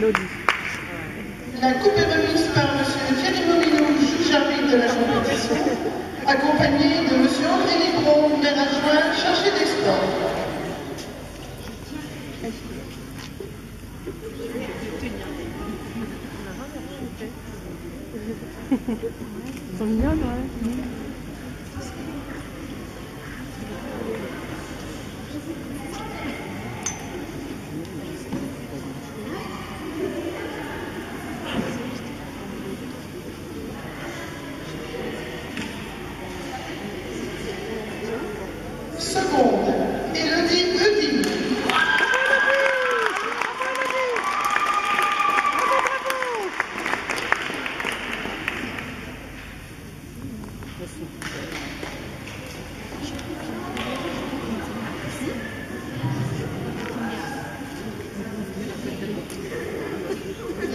La coupe est remise par M. Thierry Mominou, juge arbitre de la compétition, accompagné de M. André Libron, maire adjoint chargé des sports. Ils sont mignonnes, ouais.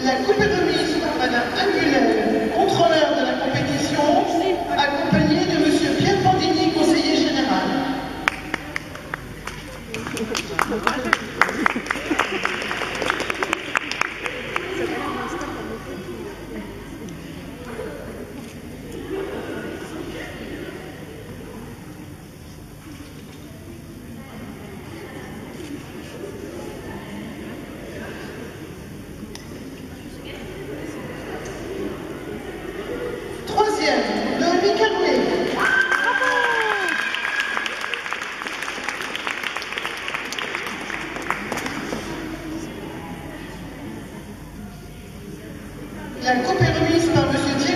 La coupe est remise par Madame Angulen, contrôleur de la compétition, accompagnée de Monsieur Pierre Pandini, conseiller général. La coupe est remise par M.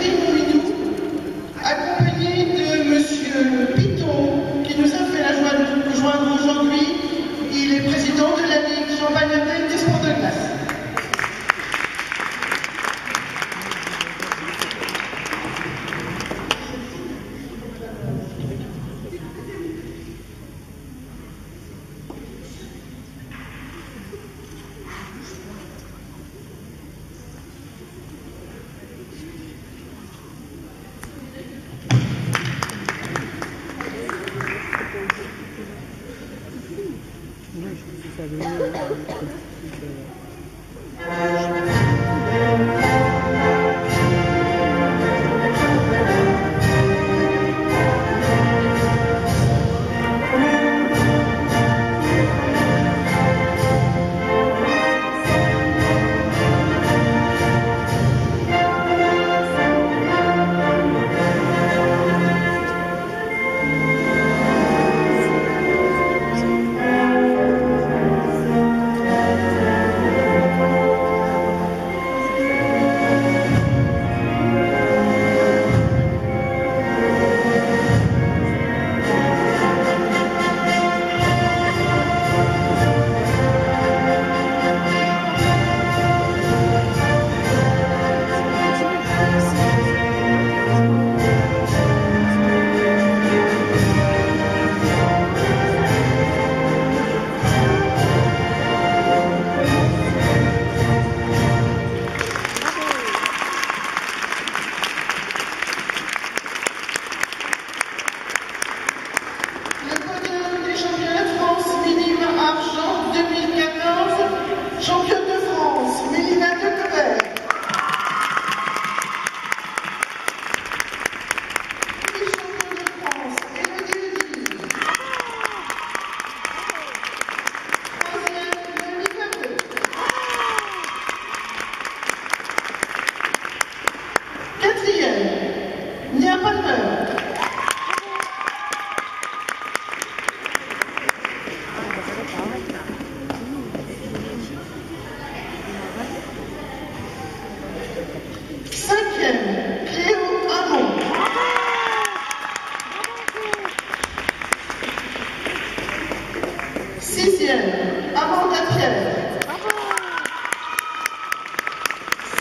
Sixième, Amanda Pierre.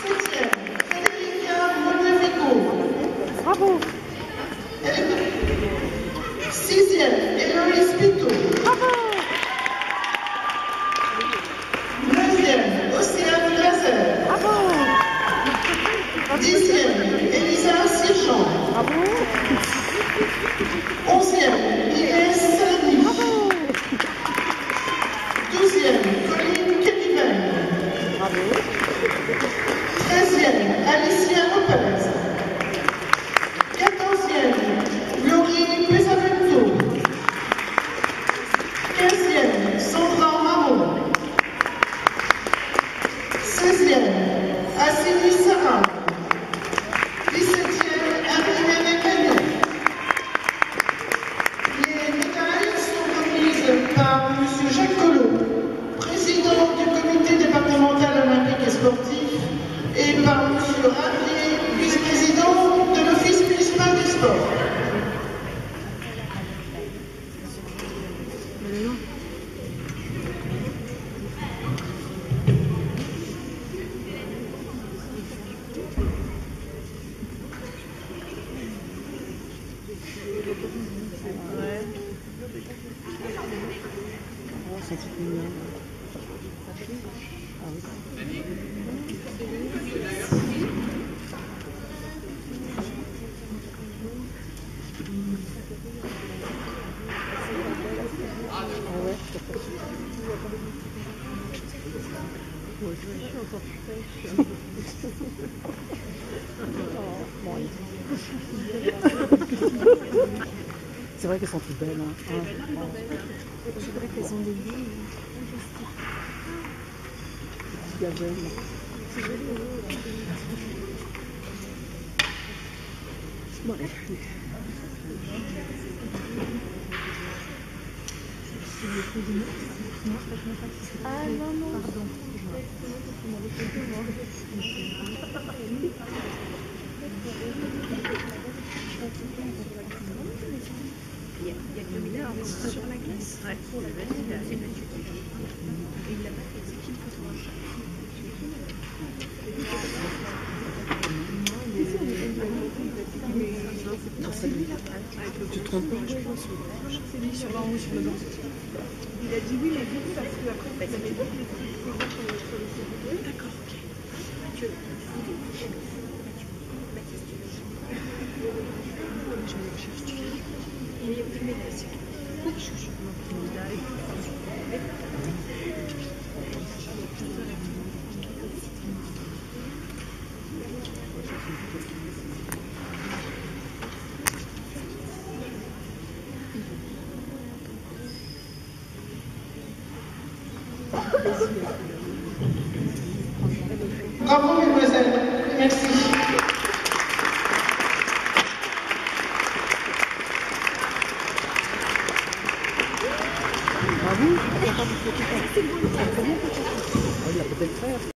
Septième, Federica. Bravo! Sixième, Héloïse Pito. Par M. Jacques Collot, président du comité départemental olympique et sportif, et par M. Ravier, vice-président de l'Office municipal des sports. Oh, c'est c'est je vrai qu'elles sont toutes belles. Hein. Hein, oh. C'est vrai qu'elles ont des. Gazelle. Bon, allez. Ah non, non. Pardon. Il y a, il a sur la il c'est lui. Sur. Il a dit oui, mais vite, parce que après, que les trucs sur le sur le CV. D'accord, ok. Je vais chercher. Il y a plus médaille. Bravo, mesdemoiselles. Merci.